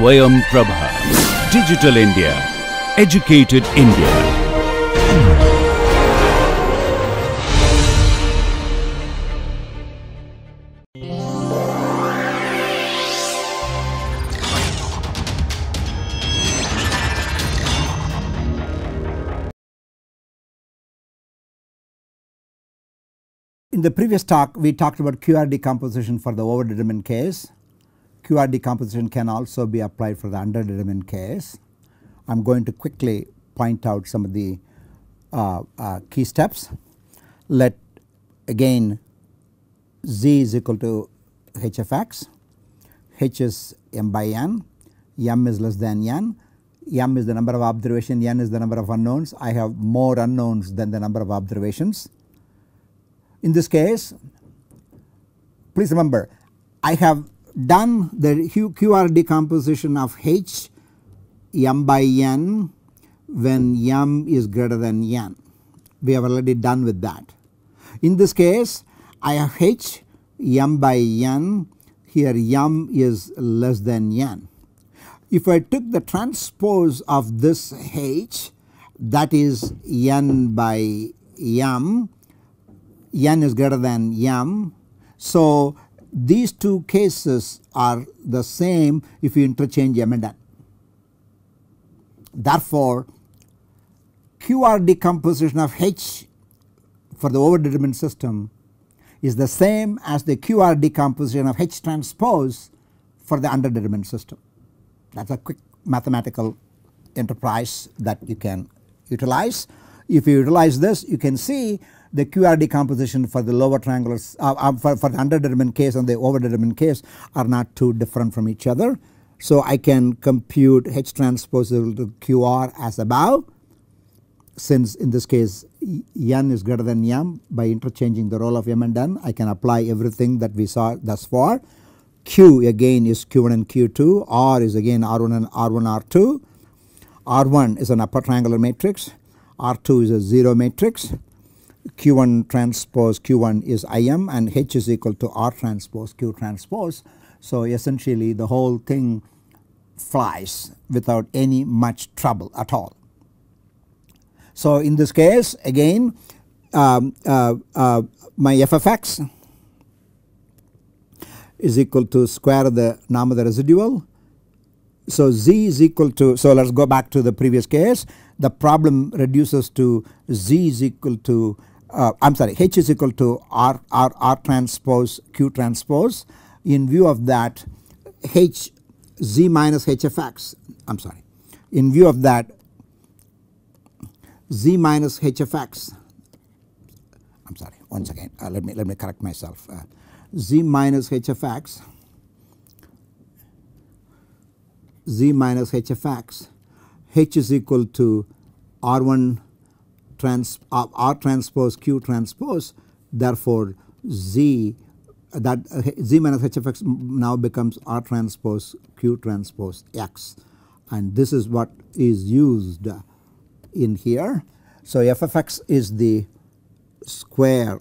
Swayam Prabha. Digital India. Educated India. In the previous talk we talked about QR decomposition for the overdetermined case. QR decomposition can also be applied for the underdetermined case. I am going to quickly point out some of the uh, uh, key steps. Let again z is equal to h of x, h is m by n, m is less than n, m is the number of observations, n is the number of unknowns. I have more unknowns than the number of observations. In this case please remember I have done the QR decomposition of H m by n when m is greater than n. We have already done with that. In this case I have H m by n here m is less than n. If I took the transpose of this H that is n by m n is greater than m. So these two cases are the same if you interchange m and n. Therefore QR decomposition of H for the overdetermined system is the same as the QR decomposition of H transpose for the underdetermined system. That is a quick mathematical enterprise that you can utilize. If you utilize this you can see the QR decomposition for the lower triangular uh, uh, for, for the underdetermined case and the overdetermined case are not too different from each other. So I can compute H transpose to QR as above since in this case n is greater than m by interchanging the role of m and n I can apply everything that we saw thus far. Q again is Q1 and Q2, R is again R1 and R1 R2, R1 is an upper triangular matrix, R2 is a 0 matrix, Q1 transpose Q1 is Im and H is equal to R transpose Q transpose. So essentially the whole thing flies without any much trouble at all. So in this case again um, uh, uh, my f of x is equal to square of the norm of the residual. So z is equal to so let us go back to the previous case the problem reduces to z is equal to uh, I am sorry H is equal to R, R, R transpose Q transpose. In view of that H z minus H of x I am sorry. In view of that z minus H of x I am sorry once again uh, let me let me correct myself. Uh, z minus H of x z minus H of x H is equal to R1 trans R transpose Q transpose therefore Z that Z minus HFX now becomes R transpose Q transpose X and this is what is used in here. So f of x is the square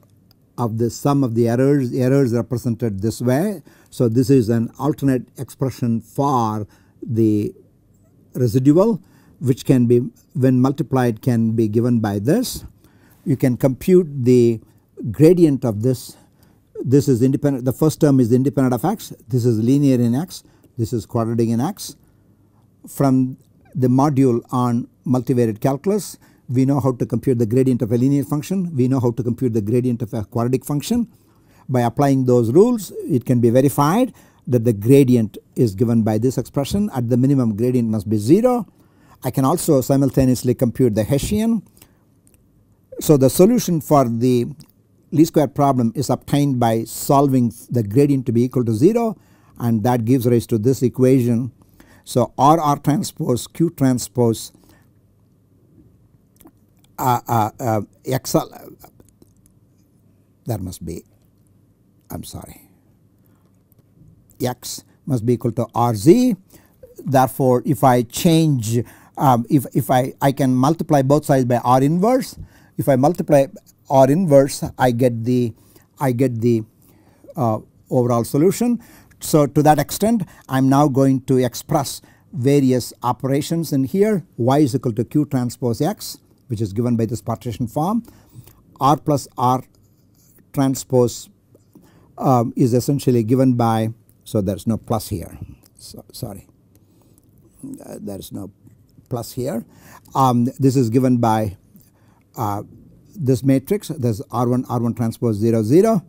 of the sum of the errors, errors represented this way. So this is an alternate expression for the residual which can be when multiplied can be given by this. You can compute the gradient of this. This is independent the first term is independent of x, this is linear in x, this is quadratic in x. From the module on multivariate calculus we know how to compute the gradient of a linear function, we know how to compute the gradient of a quadratic function. By applying those rules it can be verified that the gradient is given by this expression at the minimum gradient must be 0 I can also simultaneously compute the Hessian. So the solution for the least square problem is obtained by solving the gradient to be equal to 0 and that gives rise to this equation. So R R transpose Q transpose uh, uh, uh, XL that must be I am sorry X must be equal to RZ therefore if I change um, if, if I, I can multiply both sides by R inverse. If I multiply R inverse I get the I get the uh, overall solution. So to that extent I am now going to express various operations in here. Y is equal to q transpose x which is given by this partition form. R plus r transpose um, is essentially given by so there is no plus here. So, sorry. Uh, there is no plus here. Um, this is given by uh, this matrix this R1 R1 transpose 0 0.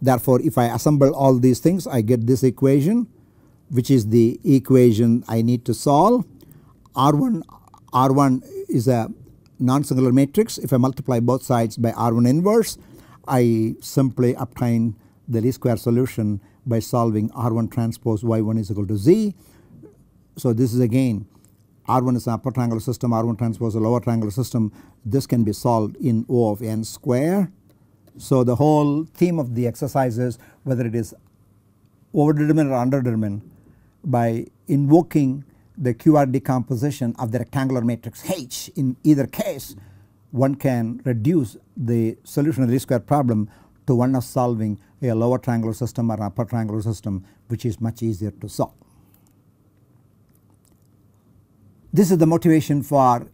Therefore, if I assemble all these things I get this equation which is the equation I need to solve. R1 R1 is a non-singular matrix if I multiply both sides by R1 inverse I simply obtain the least square solution by solving R1 transpose Y1 is equal to Z. So this is again R1 is an upper triangular system, R1 transpose a lower triangular system. This can be solved in O of n square. So the whole theme of the exercise is whether it is overdetermined or underdetermined by invoking the QR decomposition of the rectangular matrix H in either case one can reduce the solution of the least square problem to one of solving a lower triangular system or an upper triangular system which is much easier to solve. This is the motivation for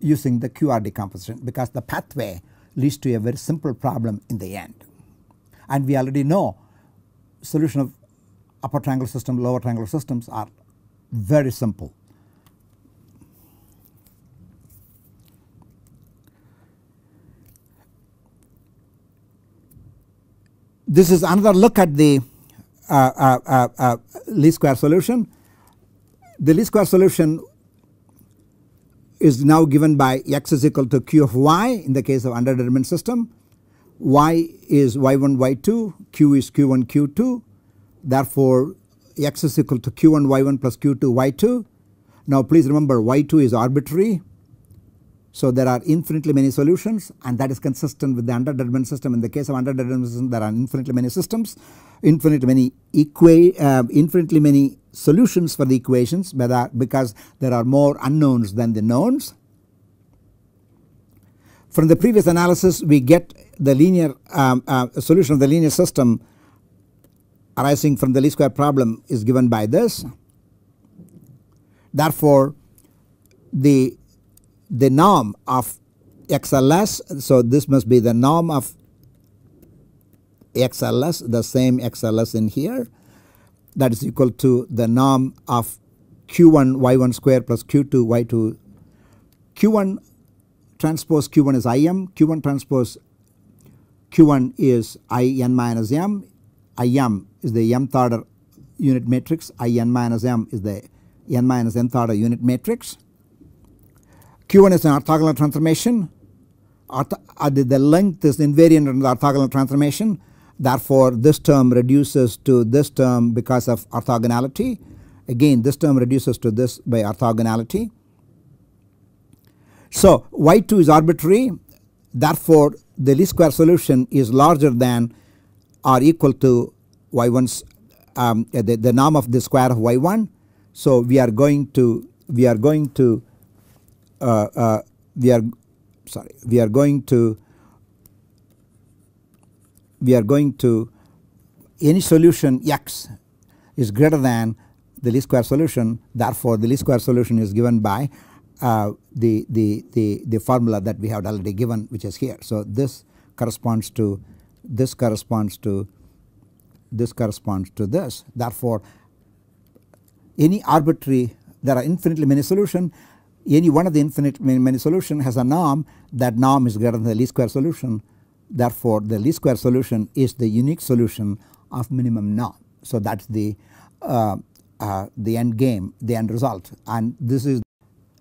using the QR decomposition because the pathway leads to a very simple problem in the end. And we already know solution of upper triangular system lower triangular systems are very simple. This is another look at the uh, uh, uh, uh least square solution. The least square solution is now given by x is equal to q of y in the case of underdetermined system. y is y1 y2 q is q1 q2 therefore x is equal to q1 y1 plus q2 y2. Now please remember y2 is arbitrary so there are infinitely many solutions and that is consistent with the underdetermined system. In the case of underdetermined system there are infinitely many systems, infinitely many uh, infinitely many solutions for the equations because there are more unknowns than the knowns. From the previous analysis we get the linear um, uh, solution of the linear system arising from the least square problem is given by this. Therefore the the norm of XLS. So this must be the norm of XLS the same XLS in here. That is equal to the norm of Q1 Y1 square plus Q2 Y2 Q1 transpose Q1 is IM Q1 transpose Q1 is IN minus M. IM is the mth order unit matrix. IN minus M is the n minus nth order unit matrix. Q1 is an orthogonal transformation. Ortho uh, the, length is invariant in the orthogonal transformation. Therefore, this term reduces to this term because of orthogonality. Again this term reduces to this by orthogonality. So y2 is arbitrary therefore the least square solution is larger than or equal to y1's um, the, the norm of the square of y1. So we are going to we are going to uh, uh, we are sorry we are going to we are going to any solution x is greater than the least square solution therefore the least square solution is given by uh, the, the, the, the formula that we have already given which is here. So this corresponds to this corresponds to this corresponds to this. Therefore any arbitrary there are infinitely many solution. Any one of the infinite many solution has a norm. That norm is greater than the least square solution therefore the least square solution is the unique solution of minimum norm. So that is the uh, uh, the end game the end result and this is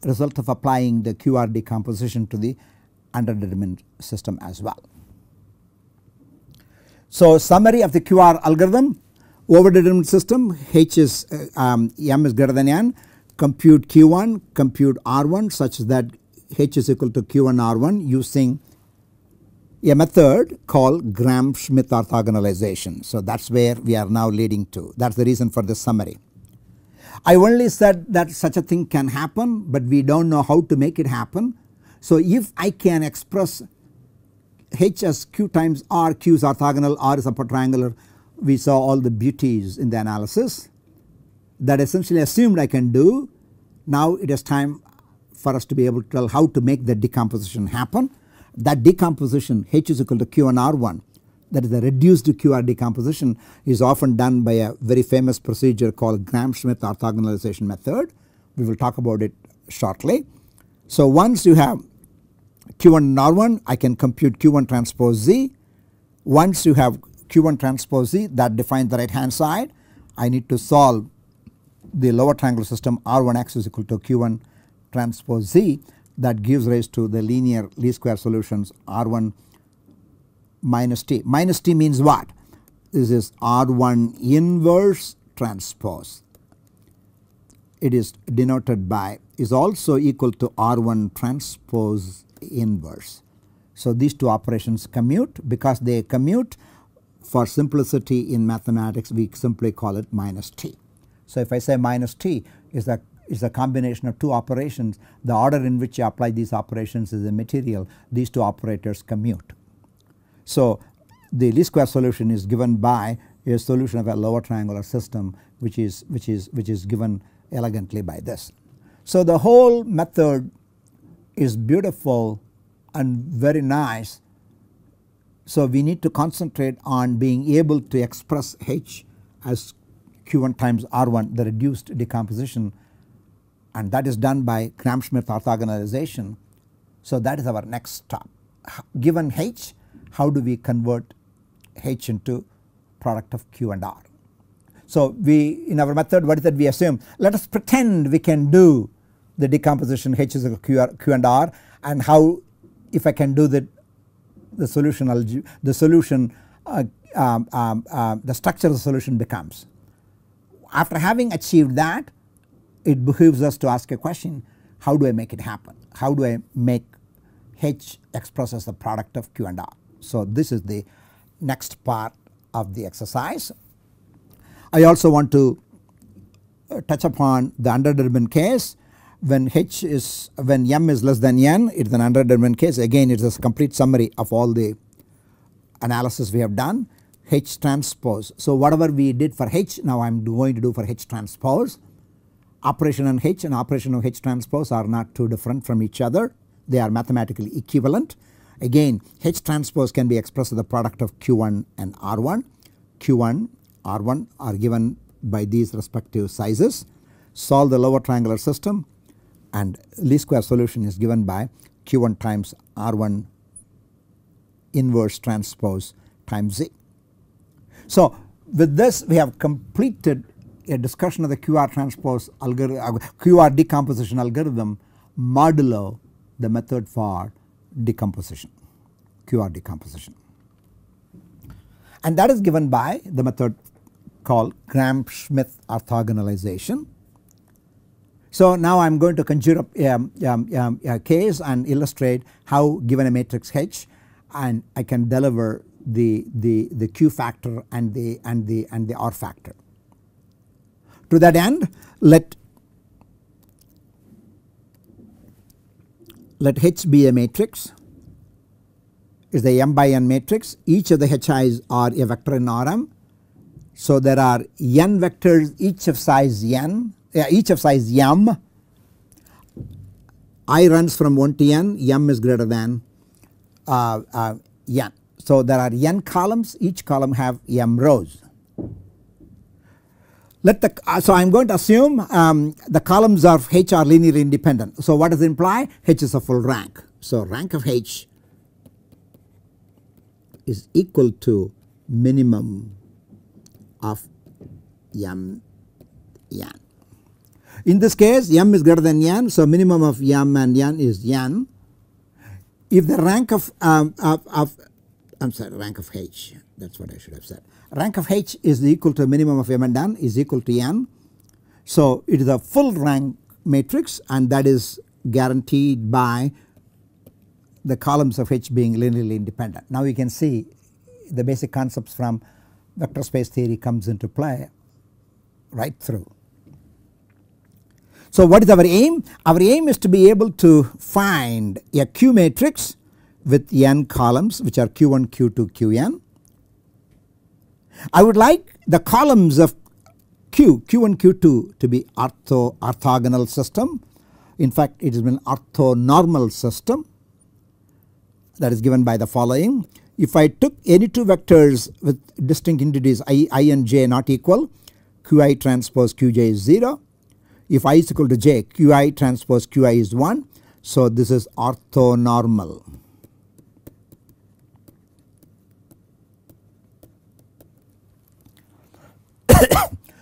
result of applying the QR decomposition to the underdetermined system as well. So summary of the QR algorithm overdetermined system H is uh, um, M is greater than N compute Q1, compute R1 such that H is equal to Q1 R1 using a method called Gram-Schmidt orthogonalization. So that is where we are now leading to that is the reason for this summary. I only said that such a thing can happen but we do not know how to make it happen. So if I can express H as Q times R, Q is orthogonal, R is upper triangular we saw all the beauties in the analysis that essentially assumed I can do. Now it is time for us to be able to tell how to make the decomposition happen. That decomposition H is equal to Q and R1 that is the reduced QR decomposition is often done by a very famous procedure called Gram-Schmidt orthogonalization method. We will talk about it shortly. So once you have Q1 and R1 I can compute Q1 transpose Z. Once you have Q1 transpose Z that defines the right hand side I need to solve the lower triangular system R1x is equal to Q1 transpose Z that gives rise to the linear least square solutions R1 minus T. Minus T means what? This is R1 inverse transpose. It is denoted by is also equal to R1 transpose inverse. So these two operations commute because they commute for simplicity in mathematics we simply call it minus T. So if I say minus T is a is a combination of two operations the order in which you apply these operations is immaterial these two operators commute. So the least square solution is given by a solution of a lower triangular system which is which is which is given elegantly by this. So the whole method is beautiful and very nice. So we need to concentrate on being able to express H as Q1 times R1 the reduced decomposition and that is done by Gram-Schmidt orthogonalization. So that is our next stop. Given H how do we convert H into product of Q and R. So we in our method what is that we assume let us pretend we can do the decomposition H is Q and R and how if I can do the the solution the solution uh, um, um, uh, the structure of the solution becomes. After having achieved that it behooves us to ask a question how do I make it happen how do I make H express as the product of Q and R. So this is the next part of the exercise. I also want to uh, touch upon the underdetermined case when H is when M is less than N it is an underdetermined case again it is a complete summary of all the analysis we have done H transpose. So whatever we did for H now I am going to do for H transpose operation on H and operation of H transpose are not too different from each other they are mathematically equivalent Again H transpose can be expressed as the product of Q1 and R1. Q1 R1 are given by these respective sizes. Solve the lower triangular system and least square solution is given by Q1 times R1 inverse transpose times Z. So with this we have completed a discussion of the QR transpose algorithm QR decomposition algorithm modulo the method for decomposition, QR decomposition. And that is given by the method called Gram-Schmidt orthogonalization. So now I am going to conjure up a, a, a, case and illustrate how given a matrix H and I can deliver the, the, the Q factor and the, and, the, and the R factor. To that end let let H be a matrix is the m by n matrix each of the HI's are a vector in Rm. So there are n vectors each of size n uh, each of size m i runs from 1 to n m is greater than uh, uh, n. So there are n columns each column have m rows. Let the uh, so I am going to assume um, the columns of H are linearly independent. So what does it imply? H is a full rank. So rank of H is equal to minimum of m n. In this case m is greater than n so minimum of m and n is n. If the rank of, um, of, of I am sorry rank of H that is what I should have said rank of H is equal to minimum of m and n is equal to n. So it is a full rank matrix and that is guaranteed by the columns of H being linearly independent. Now you can see the basic concepts from vector space theory comes into play right through. So what is our aim? Our aim is to be able to find a Q matrix with n columns which are Q1, Q2, Qn I would like the columns of Q, Q1, Q2 to be ortho, orthogonal system. In fact, it is an orthonormal system that is given by the following. If I took any two vectors with distinct entities i, i and j not equal, qi transpose qj is 0. If i is equal to j, qi transpose qi is 1. So this is orthonormal.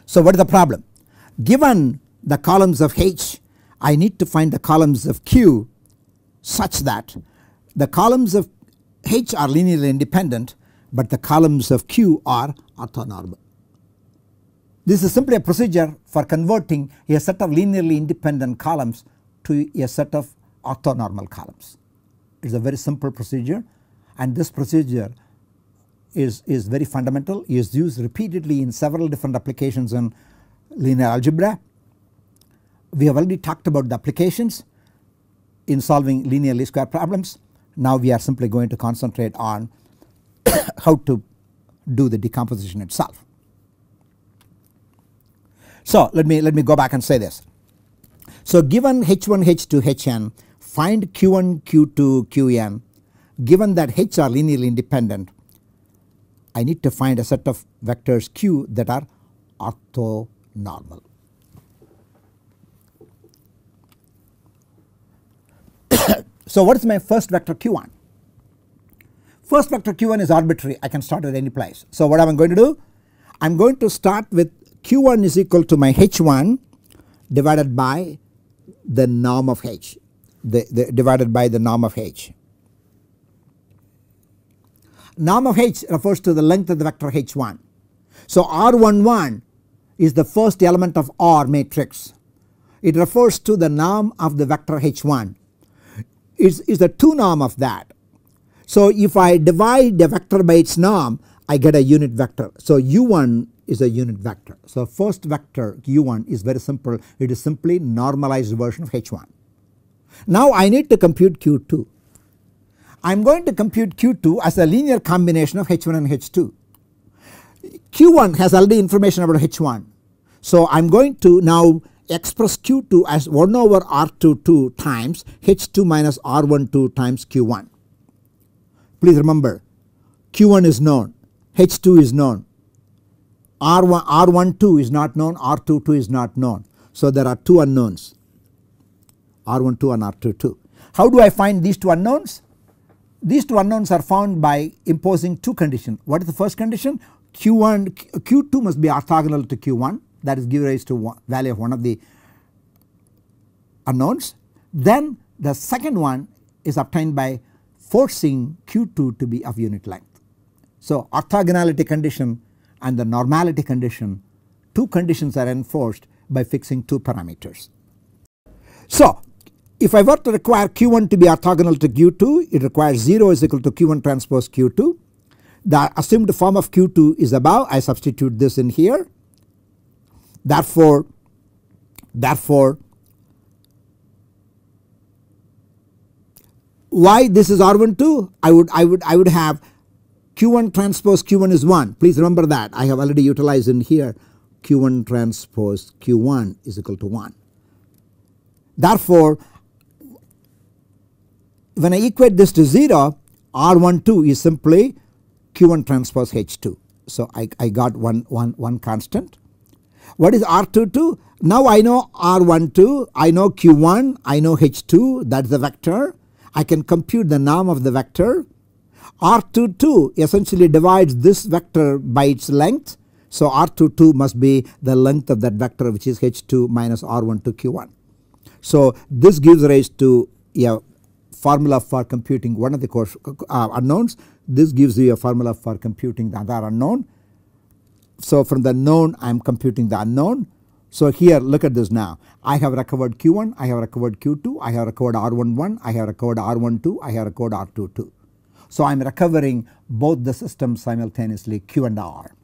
So what is the problem? Given the columns of H, I need to find the columns of Q such that the columns of H are linearly independent but the columns of Q are orthonormal. This is simply a procedure for converting a set of linearly independent columns to a set of orthonormal columns. It is a very simple procedure and this procedure is, is very fundamental is used repeatedly in several different applications in linear algebra. We have already talked about the applications in solving linear least square problems. Now we are simply going to concentrate on how to do the decomposition itself. So let me let me go back and say this. So given H1, H2, Hn find Q1, Q2, Qn given that H are linearly independent I need to find a set of vectors q that are orthonormal. so what is my first vector q1? First vector q1 is arbitrary I can start at any place. So what am I going to do? I am going to start with q1 is equal to my h1 divided by the norm of h the, the divided by the norm of h norm of h refers to the length of the vector h1. So R11 is the first element of R matrix. It refers to the norm of the vector h1 is, is the 2 norm of that. So if I divide the vector by its norm I get a unit vector. So u1 is a unit vector. So first vector u1 is very simple it is simply normalized version of h1. Now I need to compute q2. I am going to compute Q2 as a linear combination of H1 and H2. Q1 has already information about H1. So I am going to now express Q2 as 1 over R22 times H2 minus R12 times Q1. Please remember Q1 is known, H2 is known, R1, R12 is not known, R22 is not known. So there are two unknowns R12 and R22. How do I find these two unknowns? These two unknowns are found by imposing two conditions. What is the first condition? Q1, Q2 must be orthogonal to Q1 that is give rise to one value of one of the unknowns. Then the second one is obtained by forcing Q2 to be of unit length. So orthogonality condition and the normality condition two conditions are enforced by fixing two parameters. So if I were to require Q1 to be orthogonal to Q2 it requires 0 is equal to Q1 transpose Q2. The assumed form of Q2 is above I substitute this in here. Therefore, therefore why this is R12 I would I would I would have Q1 transpose Q1 is 1 please remember that I have already utilized in here Q1 transpose Q1 is equal to 1. Therefore when I equate this to 0 R12 is simply Q1 transpose H2. So I, I got one, one, one constant. What is R22? Now I know R12, I know Q1, I know H2 that is the vector. I can compute the norm of the vector. R22 essentially divides this vector by its length. So R22 must be the length of that vector which is H2 minus R12 Q1. So this gives rise to a formula for computing one of the course, uh, unknowns. This gives you a formula for computing the other unknown. So from the known I am computing the unknown. So here look at this now. I have recovered Q1, I have recovered Q2, I have recovered R11, I have recovered R12, I have recovered R22. So I am recovering both the systems simultaneously Q and R.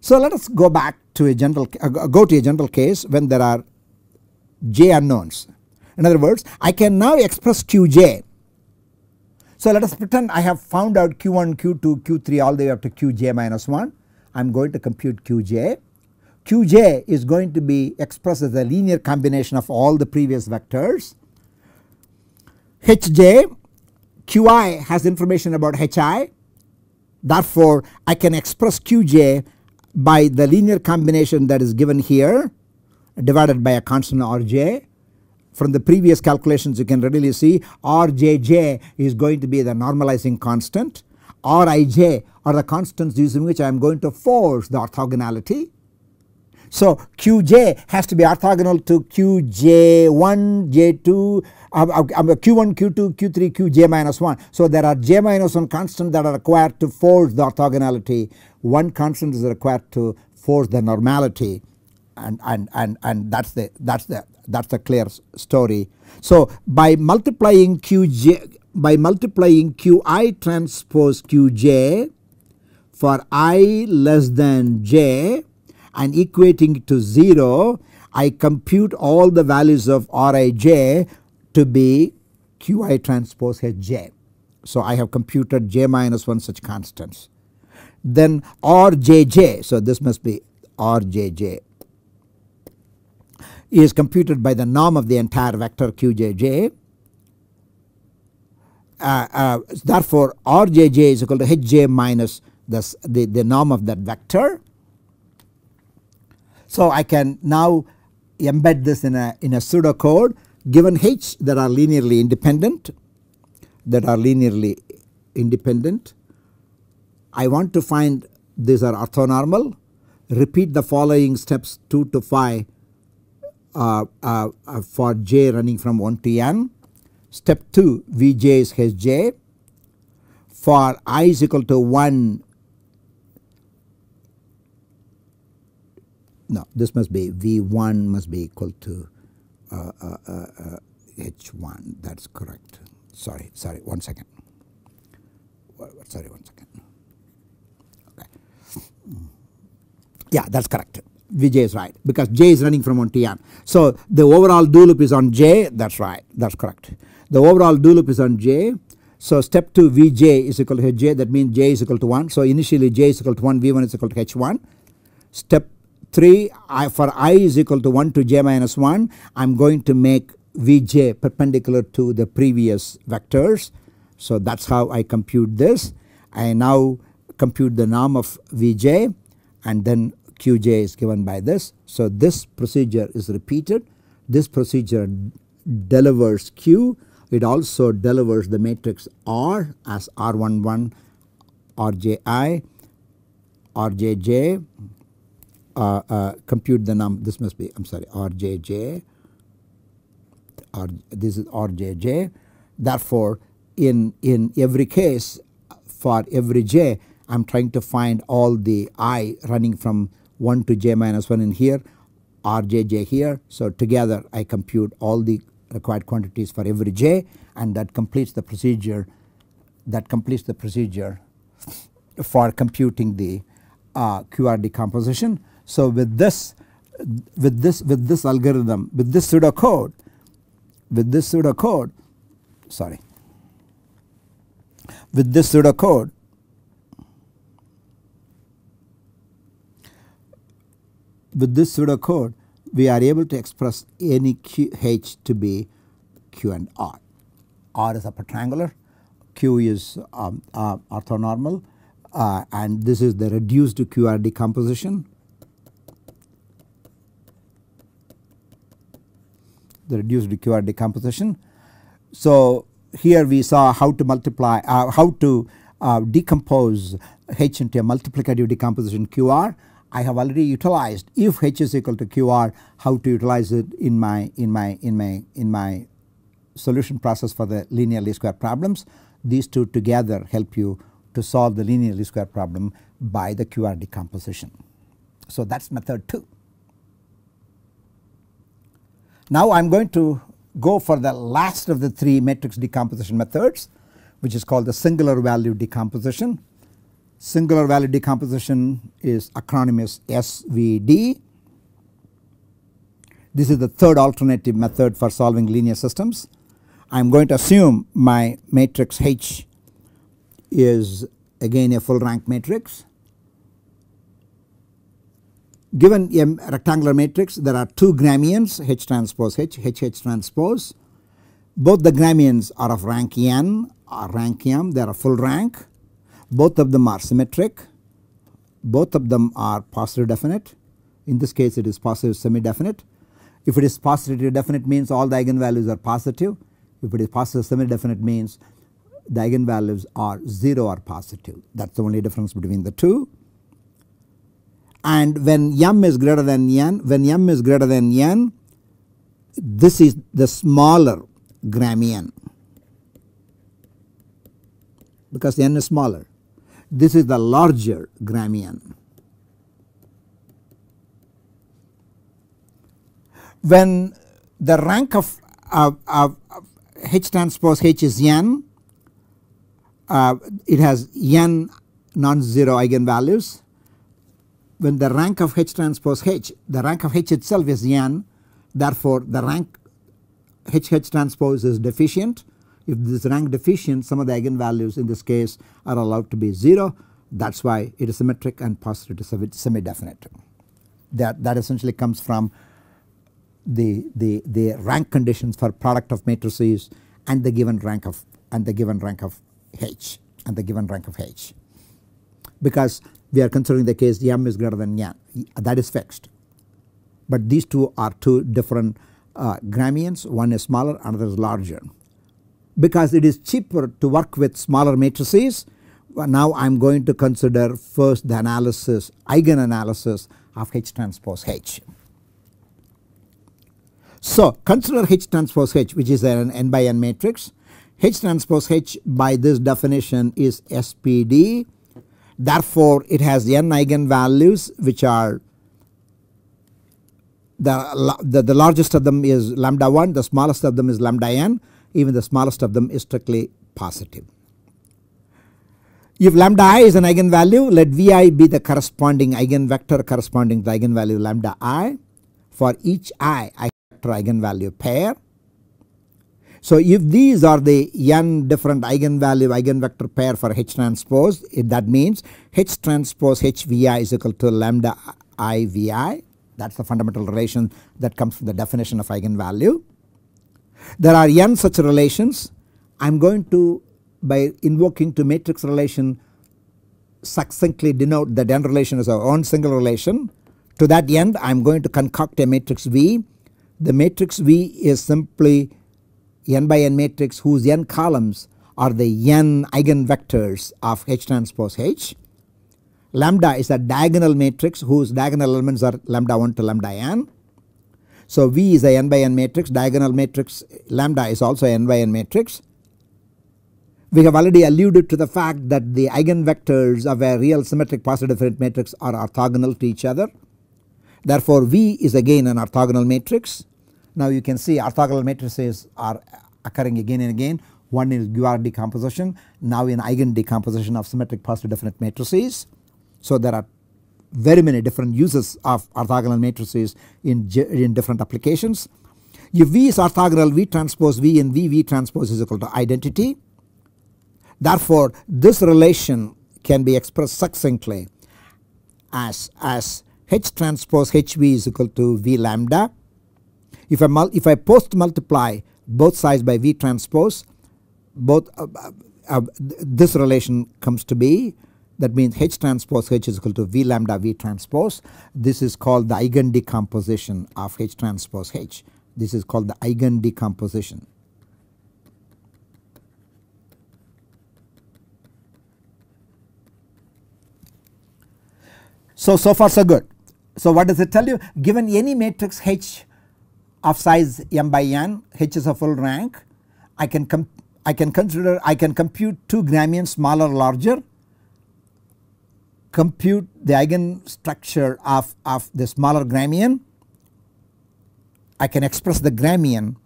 So let us go back to a general uh, go to a general case when there are j unknowns in other words I can now express Qj So let us pretend I have found out q1, q2, q3 all the way up to qj minus 1. I am going to compute qj. qj is going to be expressed as a linear combination of all the previous vectors. hj qi has information about hi therefore I can express qj by the linear combination that is given here divided by a constant rj from the previous calculations you can readily see Rjj is going to be the normalizing constant Rij are the constants using which I am going to force the orthogonality. So Qj has to be orthogonal to Qj1, J2, uh, uh, Q1, Q2, Q3, Qj minus 1. So there are j minus 1 constants that are required to force the orthogonality. One constant is required to force the normality and and and and that's the that's the that's the clear story. So by multiplying qj by multiplying qi transpose qj for i less than j and equating to 0 I compute all the values of rij to be qi transpose hj. So I have computed j minus 1 such constants. Then rjj so this must be rjj is computed by the norm of the entire vector qjj. Uh, uh, therefore rjj is equal to hj minus the, the, the norm of that vector. So I can now embed this in a in a pseudocode given h that are linearly independent that are linearly independent. I want to find these are orthonormal repeat the following steps 2 to 5 uh, uh, uh, for j running from 1 to n. Step 2 Vj is Hj. For i is equal to 1 no this must be V1 must be equal to uh, uh, uh, H1 that is correct. Sorry sorry one second. Sorry one second. Okay. Yeah that is correct Vj is right because j is running from 1 to n. So the overall do loop is on j that is right that is correct. The overall do loop is on j. So step 2 Vj is equal to j that means j is equal to 1. So initially j is equal to 1 V1 is equal to H1. Step 3 I, for i is equal to 1 to j minus 1 I am going to make Vj perpendicular to the previous vectors. So that is how I compute this. I now compute the norm of Vj and then Qj is given by this. So this procedure is repeated. This procedure delivers Q. It also delivers the matrix R as R11, Rji, Rjj. Uh, uh, compute the num. This must be. I'm sorry. Rjj. R, this is Rjj. Therefore, in in every case, for every j, I'm trying to find all the i running from 1 to j minus 1 in here rjj here. So together I compute all the required quantities for every j and that completes the procedure that completes the procedure for computing the uh, QR decomposition. So with this with this with this algorithm with this pseudo code with this pseudo code sorry with this pseudo with this pseudo code we are able to express any Q H to be Q and R. R is upper triangular, Q is um, uh, orthonormal uh, and this is the reduced QR decomposition. The reduced QR decomposition. So here we saw how to multiply uh, how to uh, decompose H into a multiplicative decomposition QR I have already utilized if H is equal to QR how to utilize it in my in my in my in my solution process for the linear least square problems. These two together help you to solve the linear least square problem by the QR decomposition. So that is method 2. Now I am going to go for the last of the three matrix decomposition methods which is called the singular value decomposition singular value decomposition is acronymous SVD. This is the third alternative method for solving linear systems. I am going to assume my matrix H is again a full rank matrix. Given a rectangular matrix there are two Gramians H transpose H, H H transpose. Both the Gramians are of rank n or rank m they are full rank. Both of them are symmetric. Both of them are positive definite. In this case it is positive semi definite. If it is positive definite means all the eigenvalues are positive. If it is positive semi definite means the eigenvalues are 0 or positive that is the only difference between the two and when m is greater than n when m is greater than n this is the smaller Gramian because n is smaller this is the larger Gramian. When the rank of, H transpose H is n uh, it has n non-zero eigenvalues when the rank of H transpose H the rank of H itself is n therefore the rank H H transpose is deficient. If this rank deficient some of the eigenvalues in this case are allowed to be 0 that is why it is symmetric and positive to semi definite. That, that essentially comes from the, the, the rank conditions for product of matrices and the given rank of and the given rank of H and the given rank of H because we are considering the case m is greater than n that is fixed. But these two are two different uh, Gramians one is smaller another is larger. Because it is cheaper to work with smaller matrices. Now I am going to consider first the analysis eigen analysis of H transpose H. So consider H transpose H which is an n by n matrix. H transpose H by this definition is SPD therefore it has n eigenvalues which are the, the, the largest of them is lambda 1 the smallest of them is lambda n even the smallest of them is strictly positive. If lambda i is an eigenvalue let Vi be the corresponding eigenvector corresponding to eigenvalue lambda i for each i vector eigenvalue pair. So if these are the n different eigenvalue eigenvector pair for H transpose that means H transpose HVI is equal to lambda i Vi that is the fundamental relation that comes from the definition of eigenvalue. There are n such relations I am going to by invoking to matrix relation succinctly denote that n relation is our own single relation. To that end I am going to concoct a matrix V. The matrix V is simply n by n matrix whose n columns are the n eigenvectors of H transpose H. Lambda is a diagonal matrix whose diagonal elements are lambda 1 to lambda n. So V is a n by n matrix diagonal matrix lambda is also n by n matrix. We have already alluded to the fact that the eigenvectors of a real symmetric positive definite matrix are orthogonal to each other. Therefore V is again an orthogonal matrix. Now you can see orthogonal matrices are occurring again and again. One is QR decomposition now in eigen decomposition of symmetric positive definite matrices. So there are very many different uses of orthogonal matrices in, in different applications. If V is orthogonal V transpose V and V V transpose is equal to identity. Therefore this relation can be expressed succinctly as, as H transpose HV is equal to V lambda. If I, if I post multiply both sides by V transpose both uh, uh, uh, this relation comes to be that means H transpose H is equal to V lambda V transpose. This is called the eigen decomposition of H transpose H. This is called the eigen decomposition. So, so far so good. So what does it tell you? Given any matrix H of size m by n, H is a full rank, I can I can consider I can compute two Gramians smaller larger compute the eigenstructure of, of the smaller Gramian, I can express the Gramian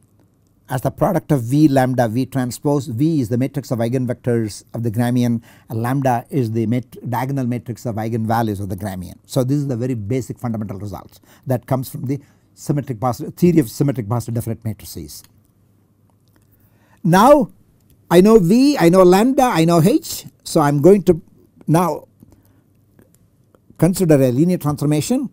as the product of V lambda V transpose. V is the matrix of eigenvectors of the Gramian lambda is the mat diagonal matrix of eigenvalues of the Gramian. So this is the very basic fundamental results that comes from the symmetric positive theory of symmetric positive definite matrices. Now I know V, I know lambda, I know H. So I am going to now consider a linear transformation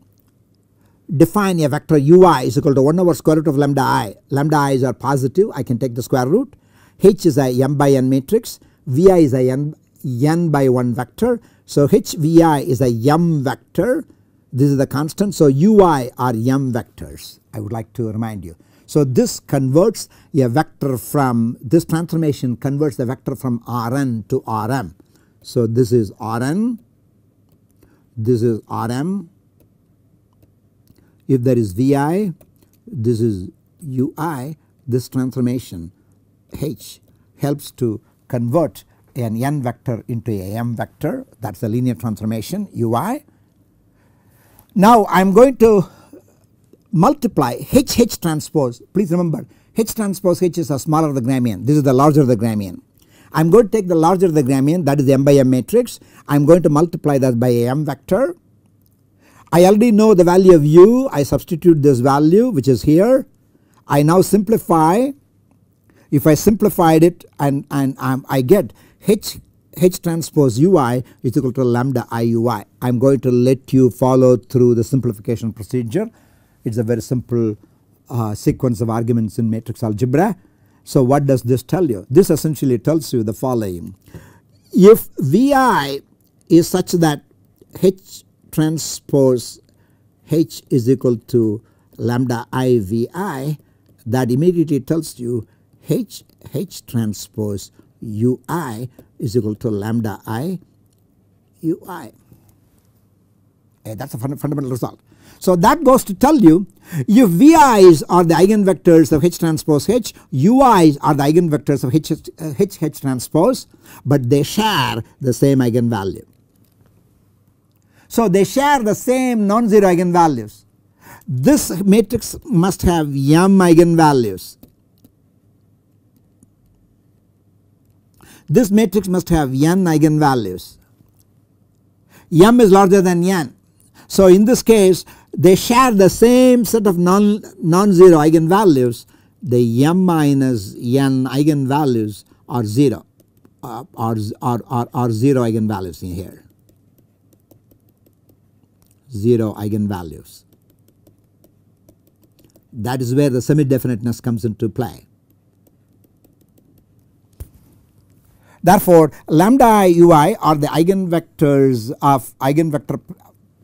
define a vector ui is equal to 1 over square root of lambda i. Lambda i i's are positive I can take the square root. H is a m by n matrix. Vi is a n, n by 1 vector. So HVI is a m vector. This is the constant. So ui are m vectors I would like to remind you. So this converts a vector from this transformation converts the vector from Rn to Rm. So this is Rn, this is Rm. If there is Vi, this is Ui, this transformation H helps to convert an n vector into a m vector that is a linear transformation Ui. Now I am going to multiply H H transpose please remember H transpose H is a smaller the Gramian this is the larger the Gramian. I am going to take the larger the Gramian that is the m by m matrix I am going to multiply that by a m vector. I already know the value of u I substitute this value which is here. I now simplify if I simplified it and, and um, I get H H transpose ui is equal to lambda iui. I am going to let you follow through the simplification procedure. It is a very simple uh, sequence of arguments in matrix algebra. So what does this tell you? This essentially tells you the following. If Vi is such that H transpose H is equal to lambda i Vi that immediately tells you H H transpose ui is equal to lambda i ui. Eh, that is a fund fundamental result. So that goes to tell you if VI's are the eigenvectors of H transpose H, UI's are the eigenvectors of H, uh, H, H transpose but they share the same eigenvalue. So they share the same non-zero eigenvalues. This matrix must have m eigenvalues. This matrix must have n eigenvalues. m is larger than n. So in this case they share the same set of non, non-zero eigenvalues the m minus n eigenvalues are 0 uh, are, are, are, are 0 eigenvalues in here 0 eigenvalues. That is where the semi definiteness comes into play. Therefore, lambda i ui are the eigenvectors of eigenvector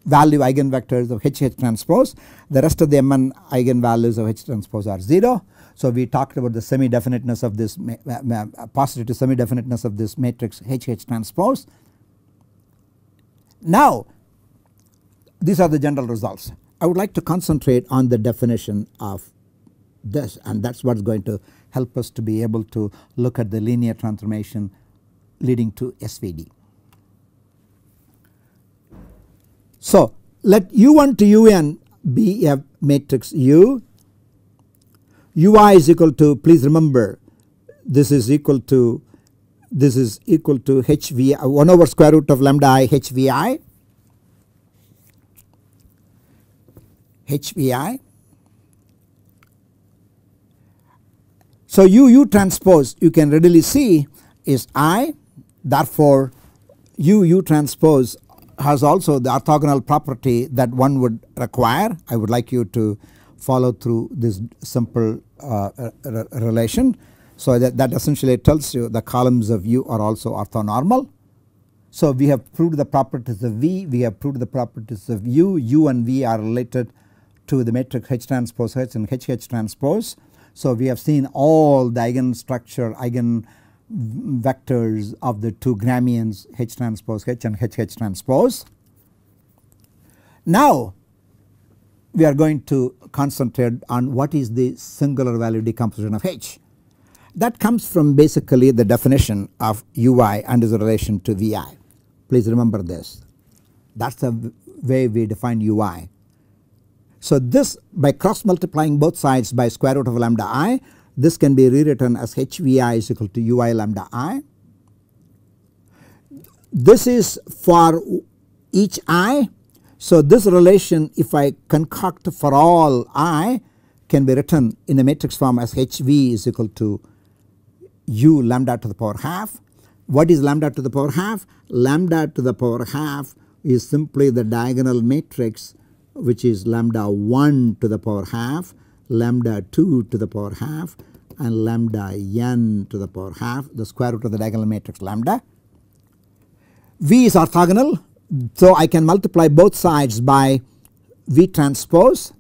value eigenvectors of H H transpose. The rest of the Mn eigenvalues of H transpose are 0. So we talked about the semi definiteness of this positive semi definiteness of this matrix H H transpose. Now these are the general results. I would like to concentrate on the definition of this and that is what is going to help us to be able to look at the linear transformation leading to SVD. So let u1 to un be a matrix U, ui is equal to please remember this is equal to this is equal to HV 1 over square root of lambda i HVI HVI. So u u transpose you can readily see is I. Therefore u u transpose has also the orthogonal property that one would require. I would like you to follow through this simple uh, relation. So that, that essentially tells you the columns of U are also orthonormal. So we have proved the properties of V, we have proved the properties of U, U and V are related to the matrix H transpose H and H H transpose. So we have seen all the eigenstructure eigen vectors of the two Gramians H transpose H and H H transpose. Now we are going to concentrate on what is the singular value decomposition of H. That comes from basically the definition of UI and its relation to VI. Please remember this. That is the way we define UI. So this by cross multiplying both sides by square root of lambda i this can be rewritten as HVI is equal to ui lambda i. This is for each i. So this relation if I concoct for all i can be written in a matrix form as HV is equal to u lambda to the power half. What is lambda to the power half? Lambda to the power half is simply the diagonal matrix which is lambda 1 to the power half, lambda 2 to the power half and lambda n to the power half the square root of the diagonal matrix lambda. V is orthogonal so I can multiply both sides by V transpose.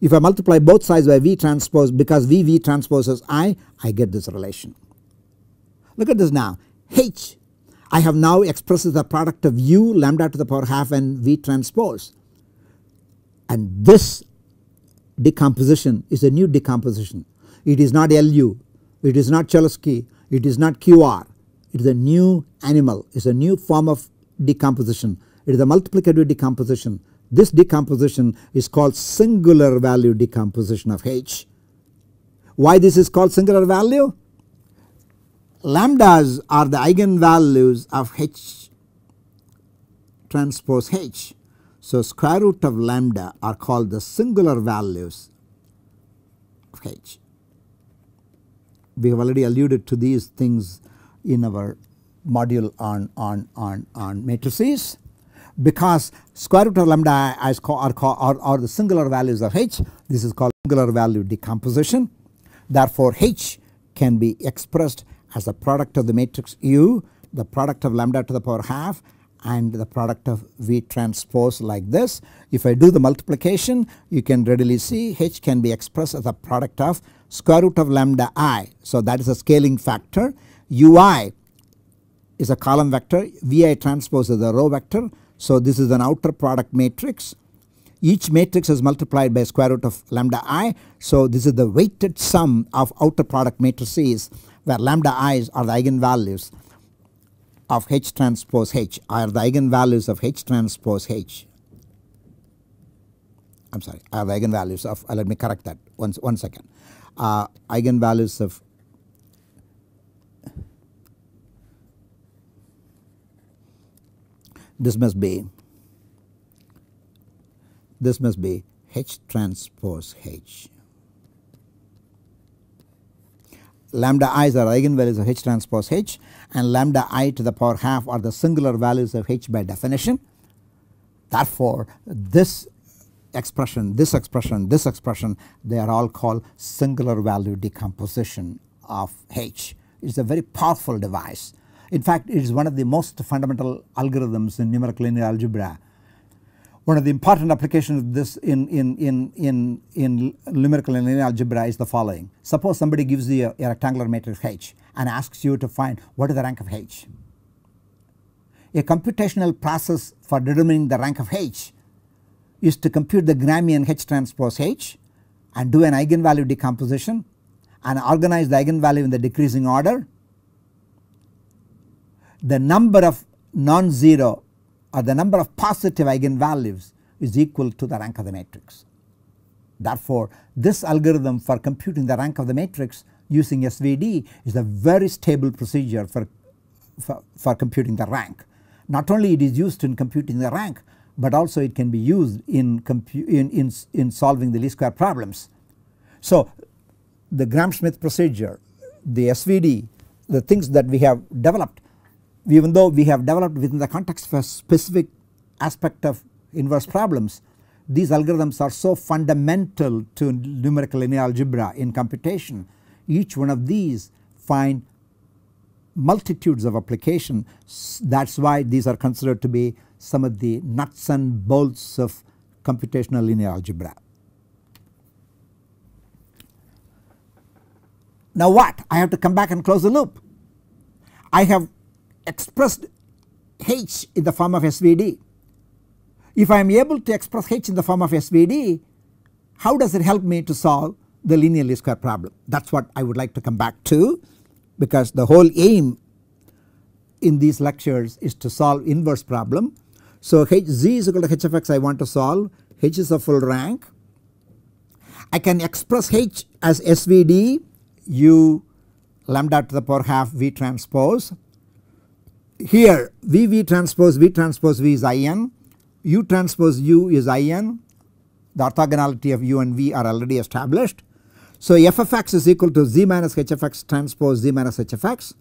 If I multiply both sides by V transpose because V V transposes I, I get this relation. Look at this now H I have now expressed the product of U lambda to the power half and V transpose and this decomposition is a new decomposition. It is not LU, it is not Cholesky, it is not QR, it is a new animal, it is a new form of decomposition. It is a multiplicative decomposition. This decomposition is called singular value decomposition of H. Why this is called singular value? Lambdas are the eigenvalues of H transpose H. So square root of lambda are called the singular values of H. We have already alluded to these things in our module on, on, on, on matrices because square root of lambda is are, are, are the singular values of H this is called singular value decomposition. Therefore H can be expressed as the product of the matrix U the product of lambda to the power half and the product of V transpose like this. If I do the multiplication you can readily see H can be expressed as a product of square root of lambda i. So that is a scaling factor ui is a column vector Vi transpose is a row vector. So this is an outer product matrix each matrix is multiplied by square root of lambda i. So this is the weighted sum of outer product matrices where lambda i's are the eigenvalues of H transpose H are the eigenvalues of H transpose H. I am sorry are the eigenvalues of uh, let me correct that one, one second uh, eigenvalues of this must be this must be H transpose H. Lambda i's are eigenvalues of H transpose H and lambda i to the power half are the singular values of H by definition. Therefore this expression, this expression, this expression they are all called singular value decomposition of H. It is a very powerful device in fact, it is one of the most fundamental algorithms in numerical linear algebra. One of the important applications of this in, in, in, in, in numerical linear algebra is the following. Suppose somebody gives you a, a rectangular matrix H and asks you to find what is the rank of H. A computational process for determining the rank of H is to compute the Gramian H transpose H and do an eigenvalue decomposition and organize the eigenvalue in the decreasing order the number of non-zero or the number of positive eigenvalues is equal to the rank of the matrix. Therefore, this algorithm for computing the rank of the matrix using SVD is a very stable procedure for, for, for computing the rank. Not only it is used in computing the rank but also it can be used in, in, in, in solving the least square problems. So the Gram-Schmidt procedure, the SVD, the things that we have developed even though we have developed within the context of a specific aspect of inverse problems these algorithms are so fundamental to numerical linear algebra in computation each one of these find multitudes of application that is why these are considered to be some of the nuts and bolts of computational linear algebra. Now what? I have to come back and close the loop. I have expressed H in the form of SVD. If I am able to express H in the form of SVD how does it help me to solve the linear least square problem that is what I would like to come back to because the whole aim in these lectures is to solve inverse problem. So H z is equal to h of x I want to solve H is a full rank. I can express H as SVD u lambda to the power half V transpose here V V transpose V transpose V is In, U transpose U is In, the orthogonality of U and V are already established. So f of x is equal to z minus h of x transpose z minus h of x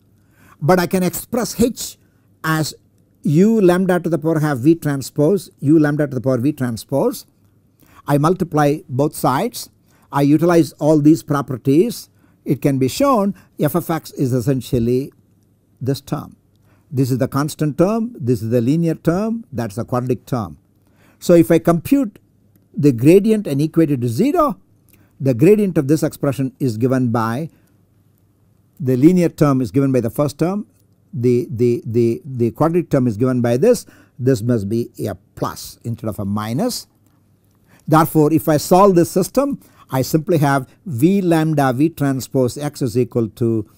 but I can express h as u lambda to the power half v transpose u lambda to the power v transpose. I multiply both sides I utilize all these properties it can be shown f of x is essentially this term. This is the constant term this is the linear term that is the quadratic term. So if I compute the gradient and equate it to 0 the gradient of this expression is given by the linear term is given by the first term the, the, the, the quadratic term is given by this this must be a plus instead of a minus. Therefore if I solve this system I simply have V lambda V transpose x is equal to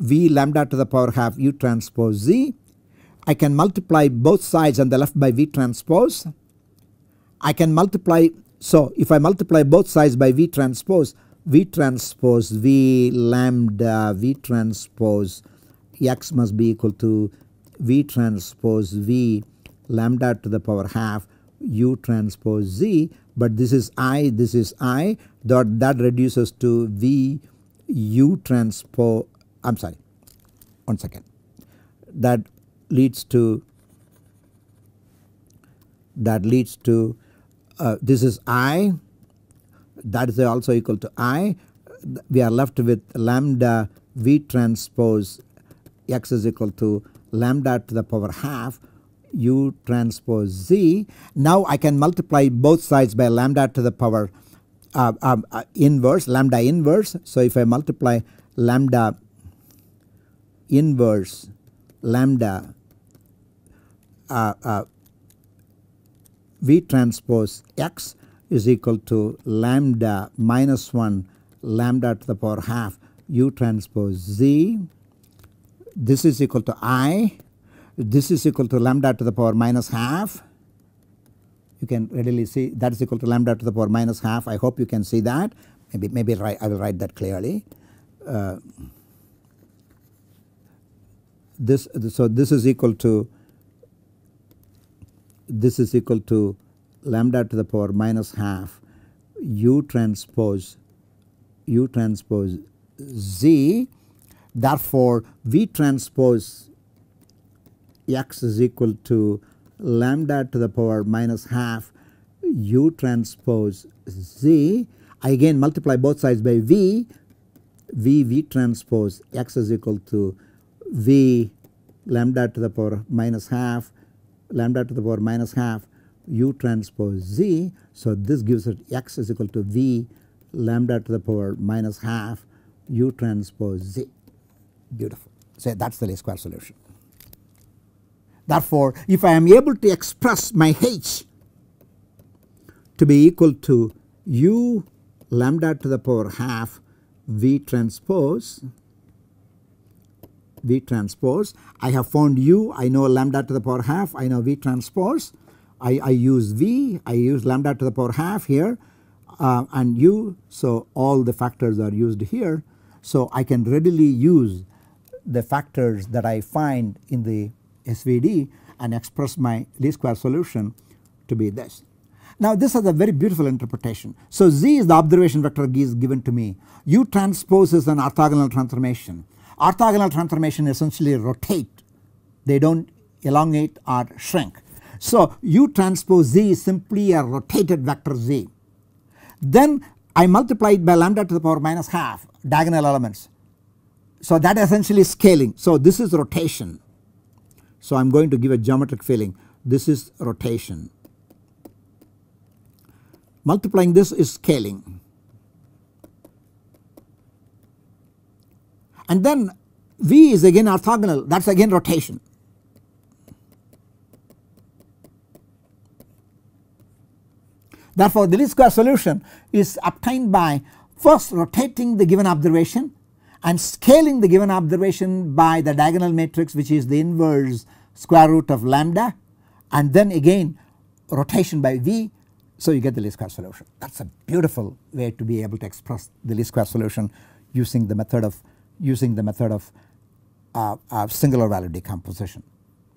V lambda to the power half U transpose Z. I can multiply both sides on the left by V transpose. I can multiply so if I multiply both sides by V transpose V transpose V lambda V transpose x must be equal to V transpose V lambda to the power half U transpose Z but this is I this is I dot that reduces to V U transpose I am sorry one second that leads to that leads to uh, this is I that is also equal to I we are left with lambda V transpose x is equal to lambda to the power half u transpose z. Now I can multiply both sides by lambda to the power uh, um, uh, inverse lambda inverse. So if I multiply lambda inverse lambda uh, uh v transpose x is equal to lambda minus 1 lambda to the power half u transpose z. This is equal to i this is equal to lambda to the power minus half you can readily see that is equal to lambda to the power minus half I hope you can see that maybe maybe I will write that clearly. Uh, this so this is equal to this is equal to lambda to the power minus half u transpose u transpose z therefore v transpose x is equal to lambda to the power minus half u transpose z. I again multiply both sides by v, v v transpose x is equal to v lambda to the power minus half lambda to the power minus half u transpose z. So this gives it x is equal to v lambda to the power minus half u transpose z. Beautiful. So that is the least square solution. Therefore, if I am able to express my h to be equal to u lambda to the power half v transpose v transpose I have found u I know lambda to the power half I know v transpose I, I use v I use lambda to the power half here uh, and u so all the factors are used here so I can readily use the factors that I find in the SVD and express my least square solution to be this. Now this is a very beautiful interpretation. So Z is the observation vector is given to me. U transpose is an orthogonal transformation. Orthogonal transformation essentially rotate. They don't elongate or shrink. So U transpose Z is simply a rotated vector Z. Then I multiply it by lambda to the power minus half diagonal elements. So that essentially is scaling. So this is rotation. So I am going to give a geometric filling this is rotation. Multiplying this is scaling and then V is again orthogonal that is again rotation. Therefore the least square solution is obtained by first rotating the given observation and scaling the given observation by the diagonal matrix which is the inverse square root of lambda and then again rotation by v so you get the least square solution. That is a beautiful way to be able to express the least square solution using the method of using the method of uh, uh, singular value decomposition.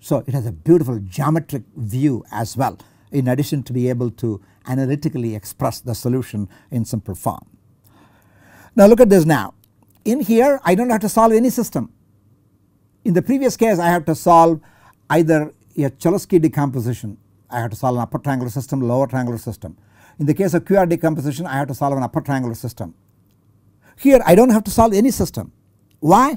So it has a beautiful geometric view as well in addition to be able to analytically express the solution in simple form. Now look at this now. In here I do not have to solve any system. In the previous case I have to solve either a Cholesky decomposition, I have to solve an upper triangular system, lower triangular system. In the case of QR decomposition I have to solve an upper triangular system. Here I do not have to solve any system. Why?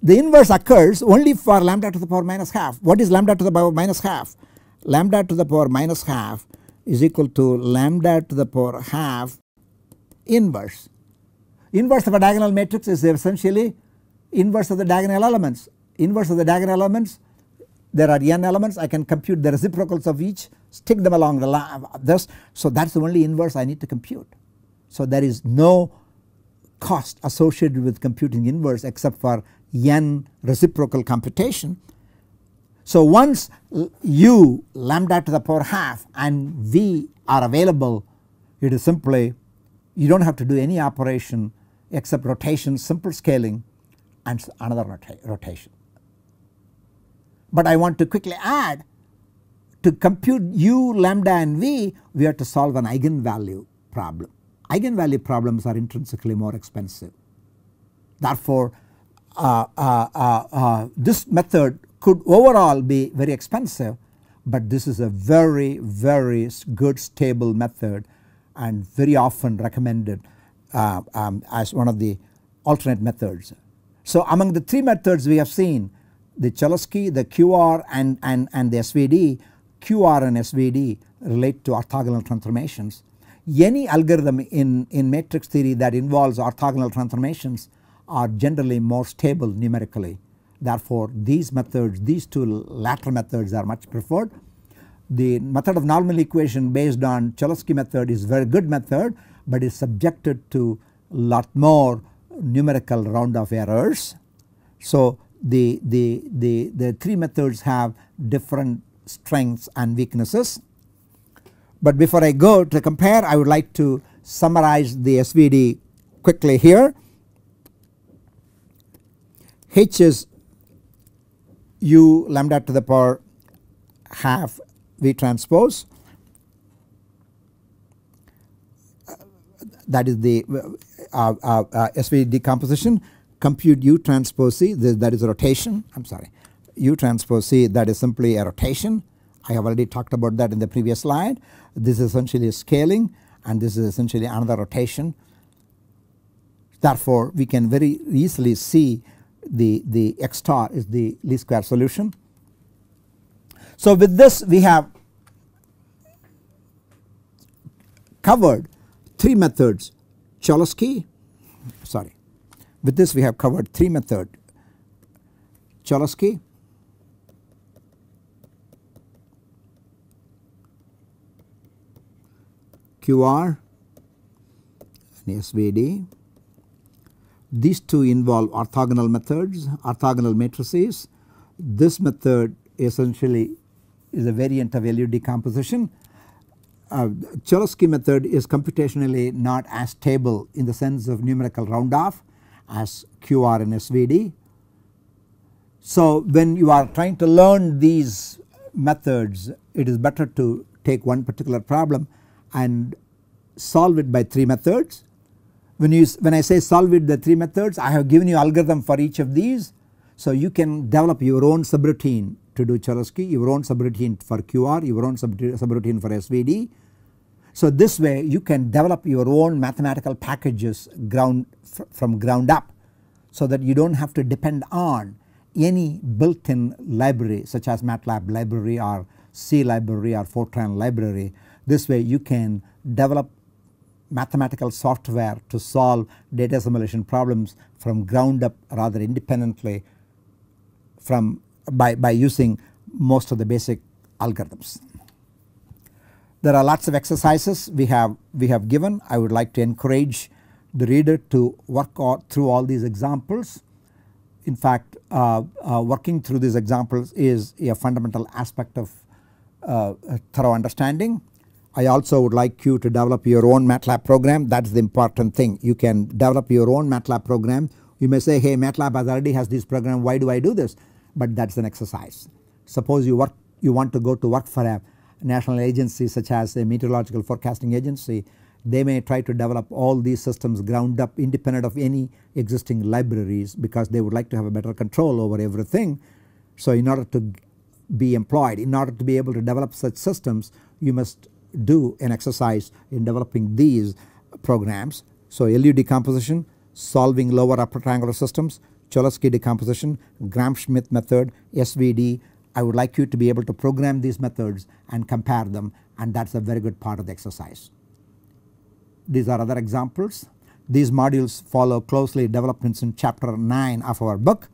The inverse occurs only for lambda to the power minus half. What is lambda to the power minus half? Lambda to the power minus half is equal to lambda to the power half inverse. Inverse of a diagonal matrix is essentially inverse of the diagonal elements. Inverse of the diagonal elements there are n elements I can compute the reciprocals of each stick them along the uh, this. So that is the only inverse I need to compute. So there is no cost associated with computing inverse except for n reciprocal computation. So once u lambda to the power half and v are available it is simply you do not have to do any operation except rotation simple scaling and another rota rotation. But I want to quickly add to compute u lambda and v we have to solve an eigenvalue problem. Eigenvalue problems are intrinsically more expensive. Therefore uh, uh, uh, uh, this method could overall be very expensive but this is a very very good stable method and very often recommended uh, um, as one of the alternate methods. So among the three methods we have seen the Cholesky, the QR and, and, and the SVD, QR and SVD relate to orthogonal transformations. Any algorithm in, in matrix theory that involves orthogonal transformations are generally more stable numerically. Therefore, these methods, these two latter methods are much preferred. The method of normal equation based on Cholesky method is very good method but is subjected to lot more numerical round off errors. So the, the, the, the three methods have different strengths and weaknesses. But before I go to compare I would like to summarize the SVD quickly here. H is u lambda to the power half V transpose. That is the uh, uh, uh, decomposition. Compute u transpose c that is rotation. I am sorry. u transpose c that is simply a rotation I have already talked about that in the previous slide. This is essentially a scaling and this is essentially another rotation. Therefore we can very easily see the, the x star is the least square solution. So with this we have covered 3 methods Cholesky sorry with this we have covered 3 method Cholesky QR and SVD these two involve orthogonal methods, orthogonal matrices. This method essentially is a variant of LU decomposition. Uh, Cholesky method is computationally not as stable in the sense of numerical round off as QR and SVD. So when you are trying to learn these methods it is better to take one particular problem and solve it by 3 methods when you when I say solve it the 3 methods I have given you algorithm for each of these. So you can develop your own subroutine to do Cholesky, your own subroutine for QR, your own subroutine for SVD. So this way you can develop your own mathematical packages ground from ground up so that you do not have to depend on any built in library such as MATLAB library or C library or Fortran library. This way you can develop mathematical software to solve data assimilation problems from ground up rather independently from by, by using most of the basic algorithms. There are lots of exercises we have we have given. I would like to encourage the reader to work through all these examples. In fact uh, uh, working through these examples is a fundamental aspect of uh, thorough understanding I also would like you to develop your own MATLAB program that is the important thing you can develop your own MATLAB program. You may say hey MATLAB has already has this program why do I do this but that is an exercise. Suppose you work you want to go to work for a national agency such as a meteorological forecasting agency They may try to develop all these systems ground up independent of any existing libraries because they would like to have a better control over everything. So in order to be employed, in order to be able to develop such systems you must do an exercise in developing these programs. So LU decomposition, solving lower upper triangular systems, Cholesky decomposition, Gram-Schmidt method, SVD. I would like you to be able to program these methods and compare them and that is a very good part of the exercise. These are other examples. These modules follow closely developments in chapter 9 of our book.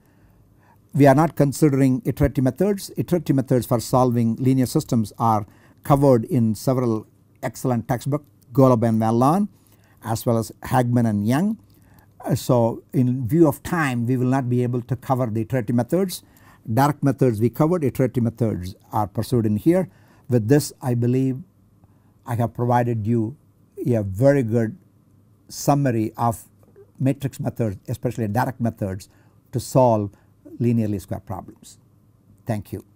We are not considering iterative methods. Iterative methods for solving linear systems are covered in several excellent textbooks Golub and Van Loan as well as Hageman and Young. Uh, so in view of time we will not be able to cover the iterative methods. Direct methods we covered, iterative methods are pursued in here. With this I believe I have provided you a very good summary of matrix methods especially direct methods to solve linearly square problems. Thank you.